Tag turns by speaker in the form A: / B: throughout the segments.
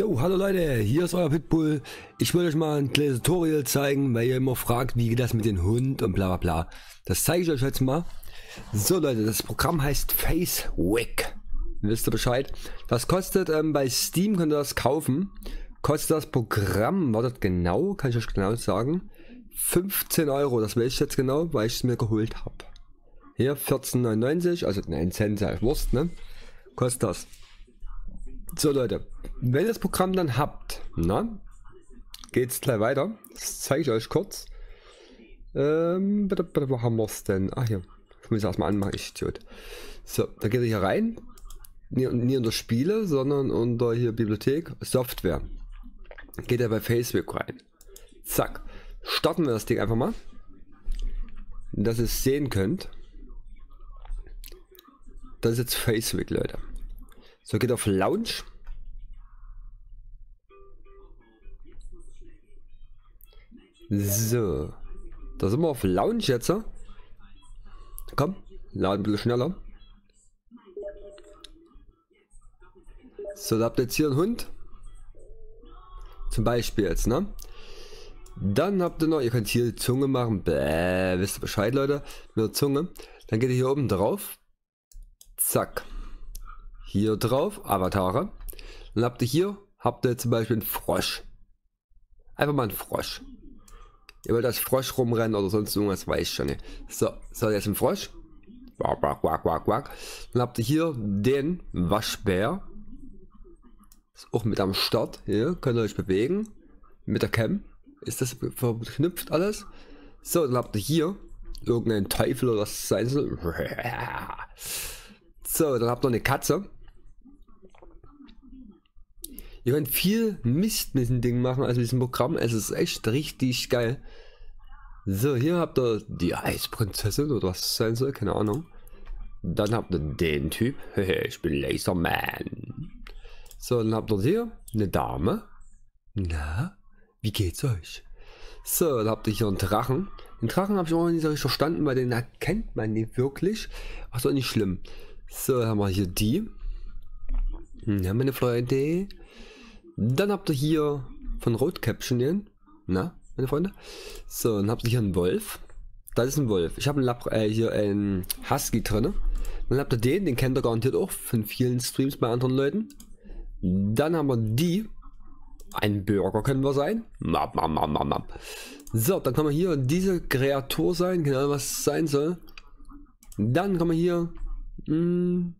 A: Hallo Leute, hier ist euer Pitbull. Ich will euch mal ein kleines Tutorial zeigen, weil ihr immer fragt, wie geht das mit dem Hund und bla bla bla. Das zeige ich euch jetzt mal. So Leute, das Programm heißt FaceWick. Wisst ihr Bescheid? Das kostet ähm, bei Steam, könnt ihr das kaufen. Kostet das Programm, wartet genau, kann ich euch genau sagen, 15 Euro. Das weiß ich jetzt genau, weil ich es mir geholt habe. Hier 14,99, also 9 Cent, Wurst, ne? Kostet das. So Leute, wenn ihr das Programm dann habt, na, geht's gleich weiter. Das zeige ich euch kurz. Ähm, bitte, bitte, wo haben wir es denn? Ach hier, ich muss erstmal anmachen, ich Idiot. So, da geht ihr hier rein. Nie, nie unter Spiele, sondern unter hier Bibliothek, Software. Geht ihr bei Facebook rein. Zack. Starten wir das Ding einfach mal. Dass ihr es sehen könnt. Das ist jetzt Facebook, Leute. So, geht auf Launch. So. Da sind wir auf Launch jetzt. Komm, laden ein bisschen schneller. So, da habt ihr jetzt hier einen Hund. Zum Beispiel jetzt, ne? Dann habt ihr noch, ihr könnt hier die Zunge machen. Bäh, wisst ihr Bescheid, Leute? Mit der Zunge. Dann geht ihr hier oben drauf. Zack hier drauf, Avatare. Dann habt ihr hier, habt ihr zum Beispiel einen Frosch. Einfach mal einen Frosch. Ihr wollt als Frosch rumrennen oder sonst irgendwas, weiß ich schon nicht. So, so jetzt ein Frosch. Quack, quack, quack, quack, quack. Dann habt ihr hier den Waschbär. Ist auch mit am Start. Hier könnt ihr euch bewegen. Mit der Cam. Ist das verknüpft alles? So, dann habt ihr hier irgendeinen Teufel oder was sein soll. So, dann habt ihr eine Katze. Ihr könnt viel Mist mit dem Ding machen, also mit diesem Programm. Es ist echt richtig geil. So, hier habt ihr die Eisprinzessin oder was sein soll, keine Ahnung. Dann habt ihr den Typ. ich bin Laserman. So, dann habt ihr hier eine Dame. Na, wie geht's euch? So, dann habt ihr hier einen Drachen. Den Drachen habe ich auch nicht so richtig verstanden, weil den erkennt man nicht wirklich. Ach so, nicht schlimm. So, dann haben wir hier die. Ja, meine Freunde. Dann habt ihr hier von Rotkäppchen, na, meine Freunde. So, dann habt ihr hier einen Wolf. Das ist ein Wolf. Ich habe äh, hier einen Husky drin. Dann habt ihr den, den kennt ihr garantiert auch von vielen Streams bei anderen Leuten. Dann haben wir die. Ein Burger können wir sein. Map, map, map, map, map. So, dann kann man hier diese Kreatur sein, genau was es sein soll. Dann kann man hier mh, hm,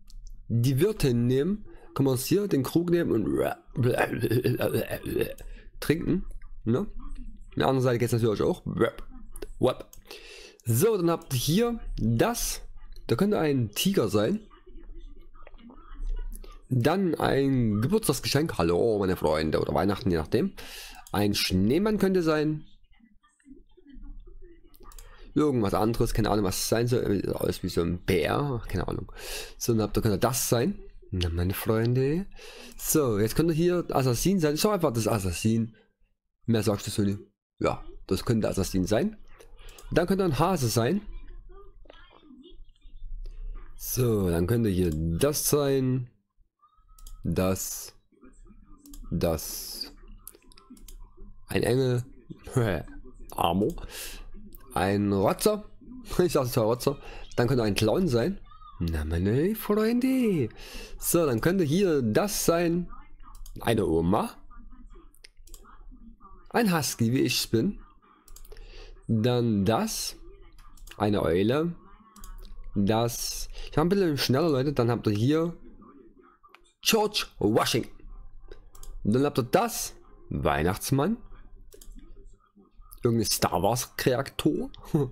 A: die Wirtin nehmen kann man hier den Krug nehmen und trinken. Ne? Auf der anderen Seite geht es natürlich auch. So, dann habt ihr hier das. Da könnte ein Tiger sein. Dann ein Geburtstagsgeschenk. Hallo, meine Freunde. Oder Weihnachten, je nachdem. Ein Schneemann könnte sein. Irgendwas anderes. Keine Ahnung, was es sein soll. Alles wie so ein Bär. Keine Ahnung. So, dann habt ihr könnte das sein. Na, meine Freunde. So, jetzt könnte hier Assassin sein. Schau einfach das Assassin. Mehr sagst du so nicht. Ja, das könnte Assassin sein. Dann könnte ein Hase sein. So, dann könnte hier das sein. Das. Das. Ein Engel. Amo. Ein Rotzer. Ich sag zwar Rotzer. Dann könnte ein Clown sein. Na, meine Freunde. So, dann könnte hier das sein. Eine Oma. Ein Husky, wie ich bin. Dann das. Eine Eule. Das. Ich habe ein bisschen schneller, Leute. Dann habt ihr hier George Washington. dann habt ihr das. Weihnachtsmann. Irgendeine Star Wars Kreator.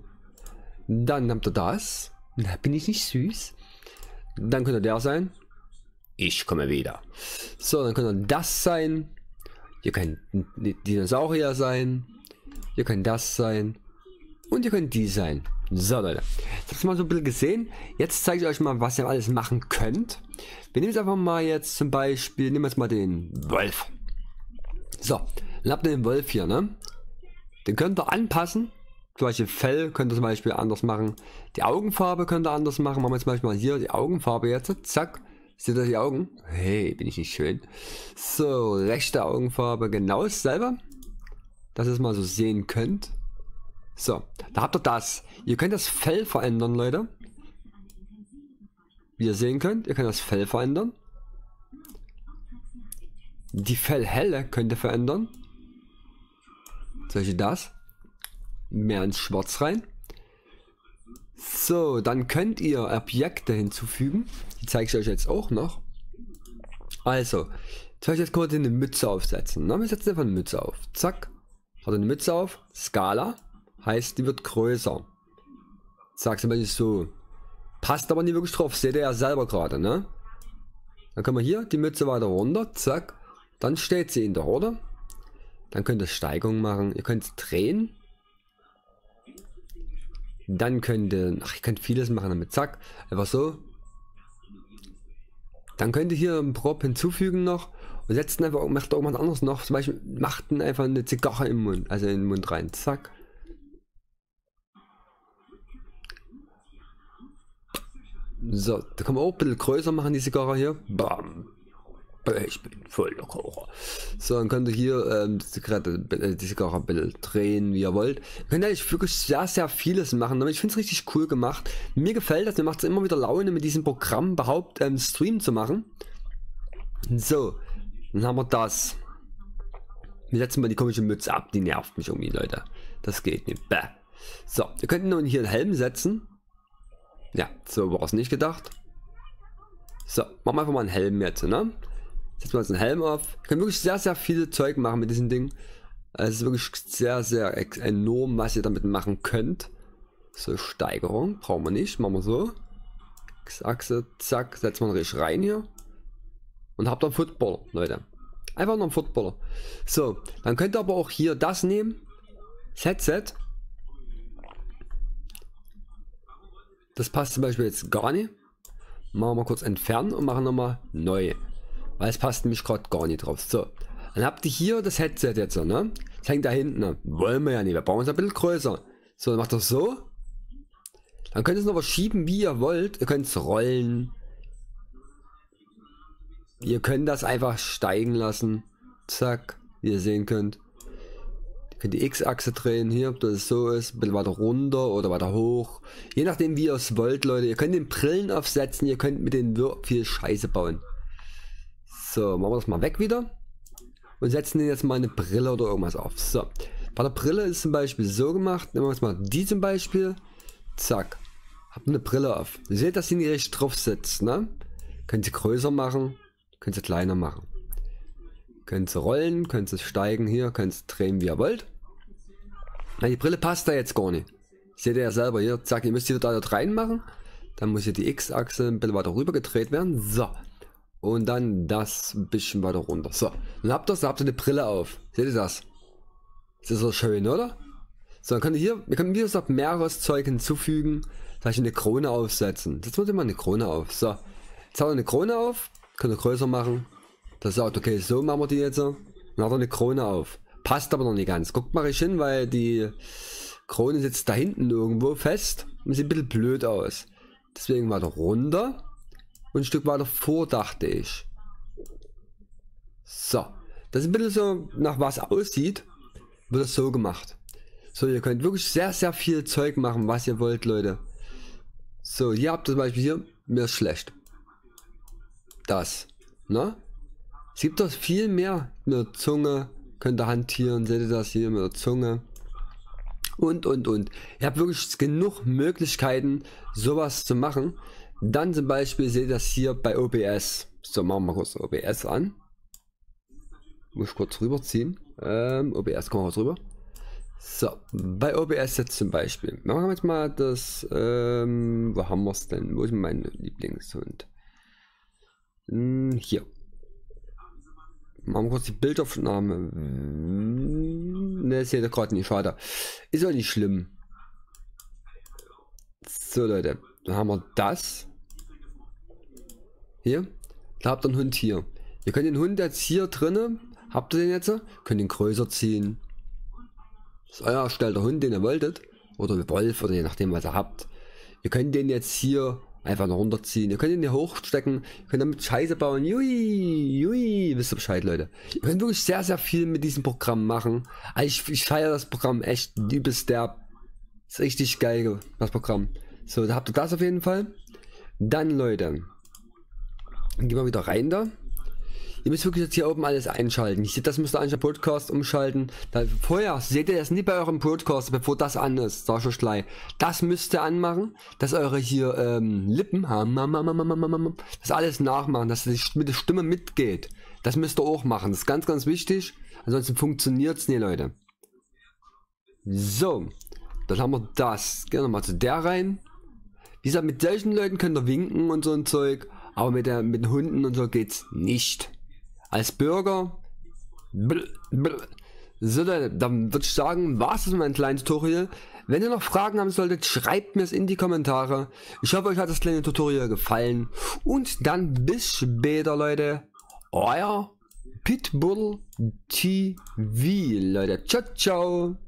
A: Dann habt ihr das. Na, bin ich nicht süß? Dann könnte der sein. Ich komme wieder. So, dann könnte das sein. Hier kann Dinosaurier sein. Hier kann das sein. Und hier können die sein. So, Leute. Das mal so ein bisschen gesehen. Jetzt zeige ich euch mal, was ihr alles machen könnt. Wir nehmen jetzt einfach mal jetzt zum Beispiel, nehmen wir jetzt mal den Wolf. So, dann habt ihr den Wolf hier, ne? Den könnt ihr anpassen gleiche Fell könnt ihr zum Beispiel anders machen. Die Augenfarbe könnt ihr anders machen. Machen wir zum Beispiel mal hier die Augenfarbe jetzt. Zack. Seht ihr die Augen? Hey, bin ich nicht schön. So, rechte Augenfarbe genau dasselbe. Dass ihr es mal so sehen könnt. So, da habt ihr das. Ihr könnt das Fell verändern, Leute. Wie ihr sehen könnt, ihr könnt das Fell verändern. Die Fellhelle könnt ihr verändern. Solche das. Mehr ins Schwarz rein. So, dann könnt ihr Objekte hinzufügen. Die zeige ich euch jetzt auch noch. Also, soll ich jetzt kurz eine Mütze aufsetzen. Na, wir setzen einfach eine Mütze auf. Zack. Hat eine Mütze auf. Skala. Heißt, die wird größer. Sag's aber nicht so. Passt aber nicht wirklich drauf. Seht ihr ja selber gerade, ne? Dann können wir hier die Mütze weiter runter. Zack. Dann steht sie in der Horde. Dann könnt ihr Steigung machen. Ihr könnt drehen. Dann könnt ihr, ach, ihr könnt vieles machen damit. Zack. Einfach so. Dann könnt ihr hier einen Prop hinzufügen noch und setzt einfach, macht irgendwas anderes noch. Zum Beispiel macht einfach eine Zigarre im Mund, also in den Mund rein. Zack. So, da kann man auch ein bisschen größer machen, die Zigarre hier. Bam. Ich bin voll der Kocher. So, dann könnt ihr hier ähm, die, Zigarette, äh, drehen, wie ihr wollt. Ihr könnt eigentlich wirklich sehr, sehr vieles machen. Aber ich finde es richtig cool gemacht. Mir gefällt das. Mir macht es immer wieder Laune, mit diesem Programm überhaupt ähm, Stream zu machen. So, dann haben wir das. Wir setzen mal die komische Mütze ab. Die nervt mich irgendwie, Leute. Das geht nicht. Bäh. So, ihr könnt nun hier einen Helm setzen. Ja, so war es nicht gedacht. So, machen wir einfach mal einen Helm jetzt, ne? Setzen wir uns einen Helm auf. Ihr könnt wirklich sehr, sehr viel Zeug machen mit diesem Ding. Es ist wirklich sehr, sehr enorm, was ihr damit machen könnt. So, Steigerung brauchen wir nicht. Machen wir so. X-Achse, zack, setzen wir richtig rein hier. Und habt dann Footballer, Leute. Einfach noch einen Footballer. So, dann könnt ihr aber auch hier das nehmen. Das Headset. Das passt zum Beispiel jetzt gar nicht. Machen wir kurz entfernen und machen nochmal neu. Weil es passt nämlich gerade gar nicht drauf. So, dann habt ihr hier das Headset jetzt, ne? Das hängt da hinten. Ne? Wollen wir ja nicht. Wir brauchen es ein bisschen größer. So, dann macht das so. Dann könnt ihr es noch verschieben, wie ihr wollt. Ihr könnt es rollen. Ihr könnt das einfach steigen lassen. Zack, wie ihr sehen könnt. Ihr könnt die X-Achse drehen hier, ob das so ist, ein bisschen weiter runter oder weiter hoch. Je nachdem wie ihr es wollt, Leute. Ihr könnt den Brillen aufsetzen, ihr könnt mit den viel Scheiße bauen. So, machen wir das mal weg wieder. Und setzen jetzt mal eine Brille oder irgendwas auf. So, bei der Brille ist zum Beispiel so gemacht. Nehmen wir jetzt mal die zum Beispiel. Zack. Habt eine Brille auf. Ihr seht, dass sie nicht richtig drauf sitzt, ne? Könnt sie größer machen, könnt sie kleiner machen. Könnt sie rollen, könnt sie steigen hier, könnt sie drehen, wie ihr wollt. Na, die Brille passt da jetzt gar nicht. Seht ihr ja selber hier. Zack, ihr müsst hier da dort reinmachen. Dann muss hier die X-Achse ein bisschen weiter rüber gedreht werden. So. Und dann das ein bisschen weiter runter. So. Dann habt ihr das, habt ihr eine Brille auf. Seht ihr das? Das ist so schön, oder? So, dann könnt ihr hier, wir können wie gesagt mehreres Zeug hinzufügen. Vielleicht eine Krone aufsetzen. Jetzt muss ich mal eine Krone auf. So. Jetzt habt ihr eine Krone auf. Könnt ihr größer machen. Das sagt, okay, so machen wir die jetzt. Dann hat er eine Krone auf. Passt aber noch nicht ganz. Guckt mal ich hin, weil die Krone sitzt da hinten irgendwo fest und sieht ein bisschen blöd aus. Deswegen weiter runter und ein Stück weiter vor, dachte ich. So. Das ist ein bisschen so, nach was aussieht, wird es so gemacht. So, ihr könnt wirklich sehr, sehr viel Zeug machen, was ihr wollt, Leute. So, hier habt ihr zum Beispiel hier, mir ist schlecht. Das. Ne? Es gibt doch viel mehr der Zunge. Könnt ihr hantieren, seht ihr das hier mit der Zunge. Und, und, und. Ihr habt wirklich genug Möglichkeiten, sowas zu machen. Dann zum Beispiel seht ihr das hier bei OBS. So, machen wir kurz OBS an. Muss ich kurz rüberziehen. Ähm, OBS, kommen wir kurz rüber. So, bei OBS jetzt zum Beispiel. Machen wir jetzt mal das, ähm, wo haben wir es denn? Wo ist mein Lieblingshund? Hm, hier. Machen wir kurz die Bildaufnahme. Ne, ist ja gerade nicht, schade. Ist auch nicht schlimm. So Leute, dann haben wir das. Hier. Da habt ihr einen Hund hier. Ihr könnt den Hund jetzt hier drinnen, habt ihr den jetzt, könnt ihn größer ziehen. Das ist euer stellter Hund, den ihr wolltet. Oder Wolf oder je nachdem was ihr habt. Ihr könnt den jetzt hier Einfach noch runterziehen. Ihr könnt ihn hier hochstecken, ihr könnt damit Scheiße bauen. Jui, jui, wisst ihr Bescheid, Leute. Ihr könnt wirklich sehr, sehr viel mit diesem Programm machen. Also ich, ich feiere das Programm echt liebes der. Ist richtig geil, das Programm. So, da habt ihr das auf jeden Fall. Dann, Leute. Gehen wir wieder rein da. Ihr müsst wirklich jetzt hier oben alles einschalten. Ich sehe, das müsst ihr eigentlich Podcast umschalten. Da, vorher seht ihr das nie bei eurem Podcast, bevor das an ist. Sag schon gleich. Das müsst ihr anmachen, dass eure hier ähm, Lippen, das alles nachmachen, dass die mit der Stimme mitgeht. Das müsst ihr auch machen. Das ist ganz, ganz wichtig. Ansonsten funktioniert es nicht, Leute. So, dann haben wir das. Gehen wir mal zu der rein. Wie gesagt, mit solchen Leuten könnt ihr winken und so ein Zeug, aber mit, der, mit den Hunden und so geht's nicht als Bürger. So, dann würde ich sagen, war es mit meinem kleinen Tutorial. Wenn ihr noch Fragen haben solltet, schreibt mir es in die Kommentare. Ich hoffe, euch hat das kleine Tutorial gefallen. Und dann bis später, Leute. Euer Pitbull TV, Leute. Ciao, ciao.